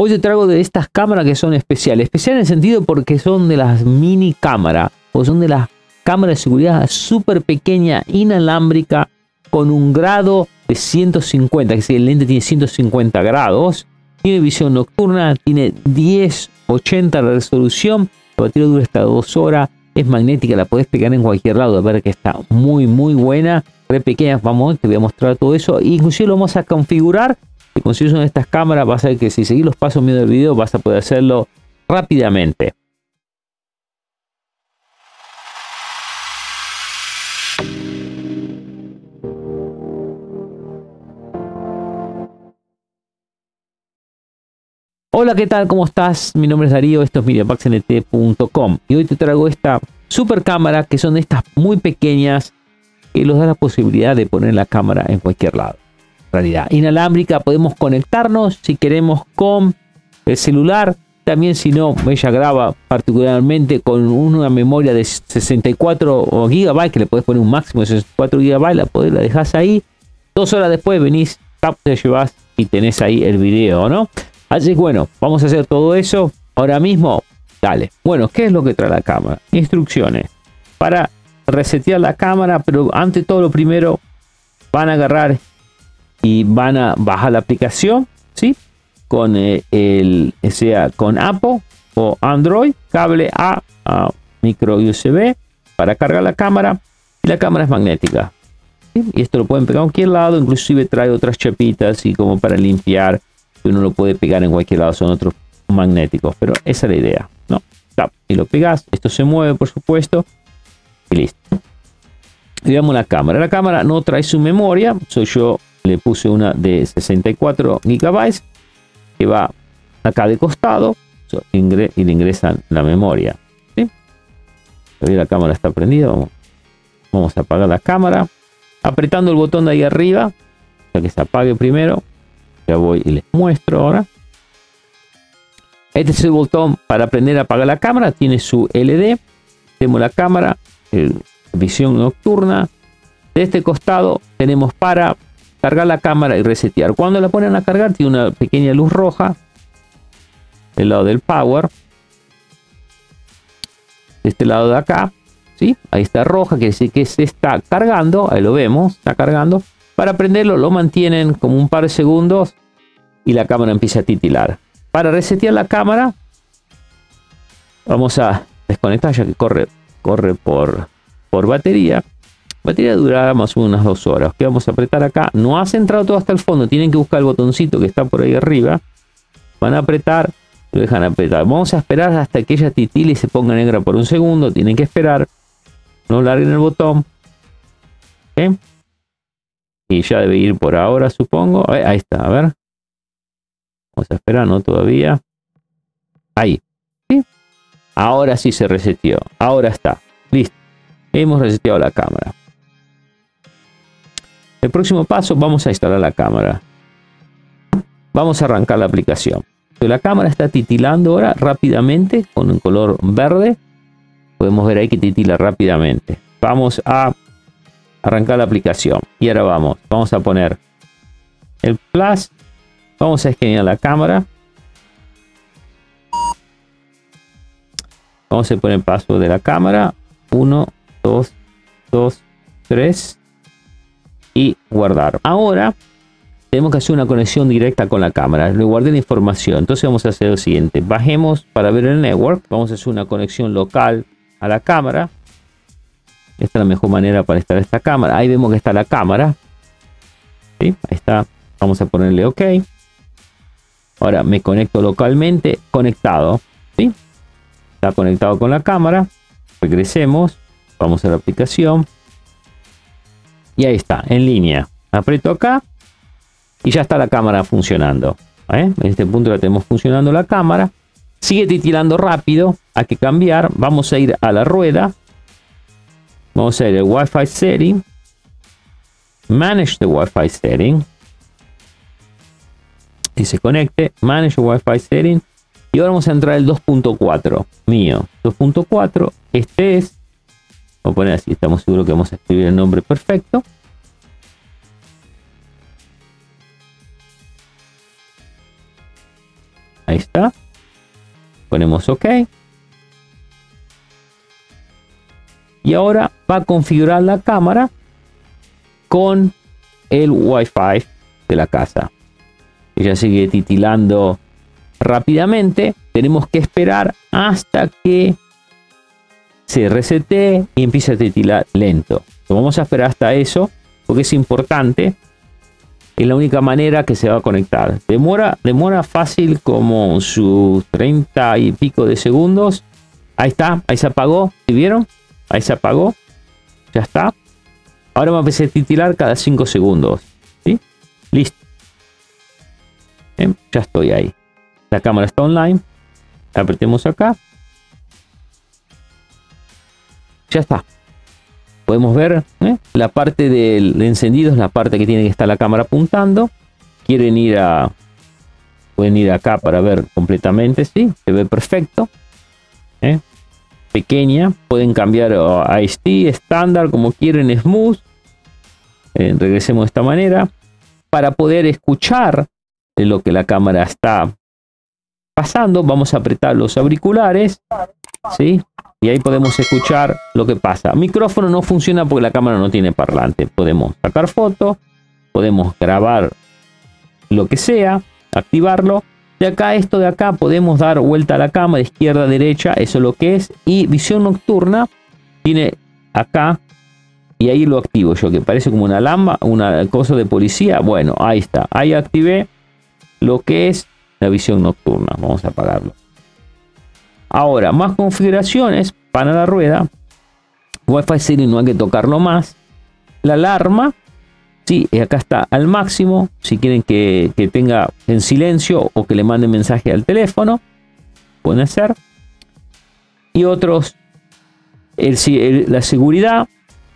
Hoy te traigo de estas cámaras que son especiales. Especial en el sentido porque son de las mini cámaras o son de las cámaras de seguridad súper pequeña, inalámbrica, con un grado de 150, que si el lente tiene 150 grados. Tiene visión nocturna, tiene 1080 la resolución, la batería dura hasta 2 horas, es magnética, la podés pegar en cualquier lado, a ver que está muy muy buena, re pequeña, vamos, te voy a mostrar todo eso, inclusive lo vamos a configurar si consigues una de estas cámaras, vas a ver que si seguís los pasos medio del video, vas a poder hacerlo rápidamente. Hola, ¿qué tal? ¿Cómo estás? Mi nombre es Darío, esto es MediaPaxNT.com y hoy te traigo esta super cámara que son estas muy pequeñas que nos da la posibilidad de poner la cámara en cualquier lado inalámbrica. Podemos conectarnos si queremos con el celular. También si no, ella graba particularmente con una memoria de 64 GB que le puedes poner un máximo de 64 GB, la, podés, la dejas ahí. Dos horas después venís, te llevas y tenés ahí el video, ¿no? Así que bueno, vamos a hacer todo eso ahora mismo. Dale. Bueno, ¿qué es lo que trae la cámara? Instrucciones para resetear la cámara, pero ante todo lo primero van a agarrar y van a bajar la aplicación, ¿sí? Con eh, el, sea con Apple o Android, cable A a micro USB para cargar la cámara y la cámara es magnética. Y esto lo pueden pegar a cualquier lado, inclusive trae otras chapitas y como para limpiar, uno lo puede pegar en cualquier lado, son otros magnéticos, pero esa es la idea, ¿no? Y lo pegas, esto se mueve por supuesto y listo. Veamos la cámara. La cámara no trae su memoria, soy yo le puse una de 64 gigabytes que va acá de costado y le ingresan la memoria. ¿sí? la cámara está prendida. Vamos, a apagar la cámara. Apretando el botón de ahí arriba. Para que se apague primero. Ya voy y les muestro ahora. Este es el botón para aprender a apagar la cámara. Tiene su LD. Tenemos la cámara. visión nocturna. De este costado tenemos para cargar la cámara y resetear. Cuando la ponen a cargar tiene una pequeña luz roja del lado del power. Este lado de acá, ¿sí? Ahí está roja, que decir que se está cargando, ahí lo vemos, está cargando. Para prenderlo lo mantienen como un par de segundos y la cámara empieza a titilar. Para resetear la cámara, vamos a desconectar ya que corre, corre por, por batería batería durará más o menos unas dos horas. Que vamos a apretar acá. No ha entrado todo hasta el fondo. Tienen que buscar el botoncito que está por ahí arriba. Van a apretar. Lo dejan apretar. Vamos a esperar hasta que ella titile y se ponga negra por un segundo. Tienen que esperar. No larguen el botón. Y ya debe ir por ahora, supongo. Ahí está, a ver. Vamos a esperar, no todavía. Ahí. Ahora sí se reseteó. Ahora está. Listo. Hemos reseteado la cámara. El próximo paso vamos a instalar la cámara. Vamos a arrancar la aplicación. La cámara está titilando ahora rápidamente con un color verde. Podemos ver ahí que titila rápidamente. Vamos a arrancar la aplicación. Y ahora vamos. Vamos a poner el plus. Vamos a escanear la cámara. Vamos a poner el paso de la cámara. 1, 2, 2, 3 y guardar. Ahora tenemos que hacer una conexión directa con la cámara. Le guardé la información. Entonces vamos a hacer lo siguiente. Bajemos para ver el network. Vamos a hacer una conexión local a la cámara. Esta es la mejor manera para estar esta cámara. Ahí vemos que está la cámara. Ahí está. Vamos a ponerle OK. Ahora me conecto localmente. Conectado. ¿sí? Está conectado con la cámara. Regresemos. Vamos a la aplicación. Y ahí está, en línea. Aprieto acá y ya está la cámara funcionando. ¿eh? En este punto ya tenemos funcionando la cámara. Sigue titilando rápido. Hay que cambiar. Vamos a ir a la rueda. Vamos a ir al Wi-Fi setting. Manage the Wi-Fi setting. Y se conecte. Manage Wi-Fi setting. Y ahora vamos a entrar el 2.4 mío. 2.4. Este es Vamos a poner así, estamos seguros que vamos a escribir el nombre perfecto. Ahí está. Ponemos OK. Y ahora va a configurar la cámara con el Wi-Fi de la casa. Ella sigue titilando rápidamente. Tenemos que esperar hasta que se resete y empiece a titilar lento. Vamos a esperar hasta eso porque es importante. Es la única manera que se va a conectar. Demora, demora fácil como sus 30 y pico de segundos. Ahí está, ahí se apagó. ¿Sí vieron? Ahí se apagó. Ya está. Ahora va a empezar a titilar cada 5 segundos. ¿Sí? Listo. ya estoy ahí. La cámara está online. Apretemos acá. Ya está. Podemos ver ¿eh? la parte del encendido es la parte que tiene que estar la cámara apuntando. Quieren ir a... Pueden ir acá para ver completamente, sí, se ve perfecto. ¿eh? Pequeña, pueden cambiar a ST, estándar, como quieren, smooth. Eh, regresemos de esta manera. Para poder escuchar lo que la cámara está pasando, vamos a apretar los auriculares. ¿sí? Y ahí podemos escuchar lo que pasa. Micrófono no funciona porque la cámara no tiene parlante. Podemos sacar fotos, podemos grabar lo que sea, activarlo. De acá, esto de acá, podemos dar vuelta a la cámara, izquierda, derecha, eso es lo que es. Y visión nocturna tiene acá, y ahí lo activo yo, que parece como una lamba, una cosa de policía. Bueno, ahí está, ahí activé lo que es la visión nocturna. Vamos a apagarlo. Ahora, más configuraciones para la rueda. Wi-Fi Siri no hay que tocarlo más. La alarma, sí, acá está al máximo. Si quieren que, tenga en silencio o que le mande mensaje al teléfono, pueden hacer. Y otros, la seguridad.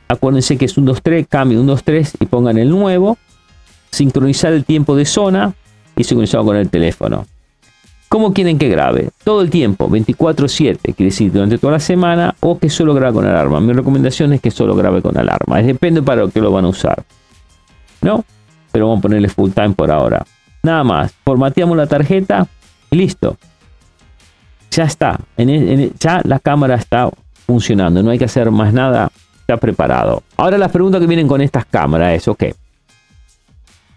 Acuérdense que es un 2.3, cambio un 2.3 y pongan el nuevo. Sincronizar el tiempo de zona y sincronizado con el teléfono. ¿Cómo quieren que grabe? Todo el tiempo, 24/7, quiere decir durante toda la semana o que solo grabe con alarma. Mi recomendación es que solo grabe con alarma. Depende para lo que lo van a usar. ¿No? Pero vamos a ponerle full time por ahora. Nada más. Formateamos la tarjeta y listo. Ya está. ya la cámara está funcionando. No hay que hacer más nada. Está preparado. Ahora las preguntas que vienen con estas cámaras es, ok.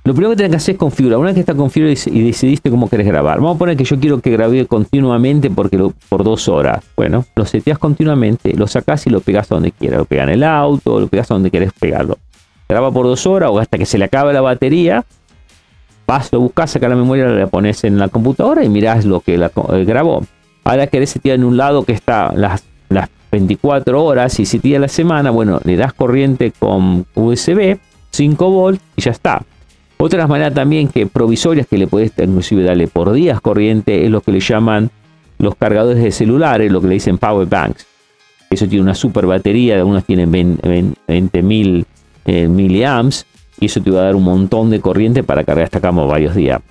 Lo primero que tienes que hacer es configurar. Una vez que está configurado y decidiste cómo querés grabar. Vamos a poner que yo quiero que grabe continuamente porque por dos horas. Bueno, lo seteas continuamente, lo sacas y lo pegas a donde quieras. Lo pegas en el auto, lo pegas a donde querés pegarlo. Graba por dos horas o hasta que se le acabe la batería. Vas, lo buscas, sacas la memoria, la pones en la computadora y mirás lo que la, eh, grabó. Ahora querés setear en un lado que está las, las 24 horas y si la semana, bueno, le das corriente con USB, 5 volts y ya está. Otras maneras también que provisorias que le puedes inclusive darle por días corriente es lo que le llaman los cargadores de celulares, lo que le dicen power banks. Eso tiene una super batería, algunas tienen 20.000 eh, miliamps y eso te va a dar un montón de corriente para cargar esta cama varios días.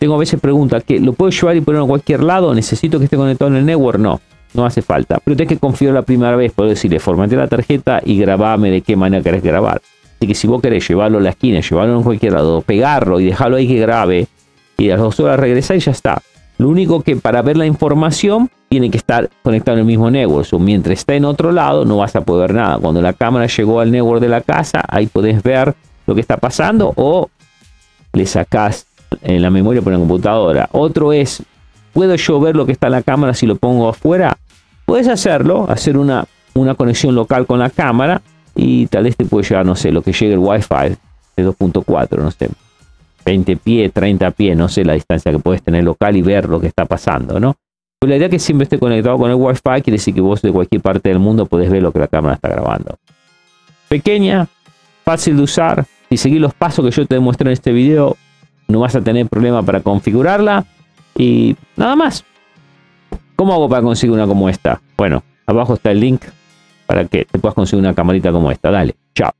Tengo a veces preguntas, ¿que ¿lo puedo llevar y ponerlo en cualquier lado? ¿Necesito que esté conectado en el network? No, no hace falta. Pero tienes que configurar la primera vez, puedo decirle, formate la tarjeta y grabame de qué manera querés grabar que si vos querés llevarlo a la esquina, llevarlo en cualquier lado, pegarlo y dejarlo ahí que grabe, y a las dos horas regresar y ya está. Lo único que para ver la información tiene que estar conectado en el mismo network. O mientras está en otro lado no vas a poder ver nada. Cuando la cámara llegó al network de la casa, ahí podés ver lo que está pasando o le sacás en la memoria por la computadora. Otro es, ¿puedo yo ver lo que está en la cámara si lo pongo afuera? Puedes hacerlo, hacer una, una conexión local con la cámara y tal vez te puede llegar, no sé, lo que llegue el Wi-Fi de 2.4, no sé, 20 pies, 30 pies, no sé la distancia que puedes tener local y ver lo que está pasando, ¿no? Pero la idea que siempre esté conectado con el Wi-Fi quiere decir que vos de cualquier parte del mundo podés ver lo que la cámara está grabando. Pequeña, fácil de usar. Si seguís los pasos que yo te demuestro en este video, no vas a tener problema para configurarla. Y nada más. ¿Cómo hago para conseguir una como esta? Bueno, abajo está el link para que te puedas conseguir una camarita como esta. Dale, chao.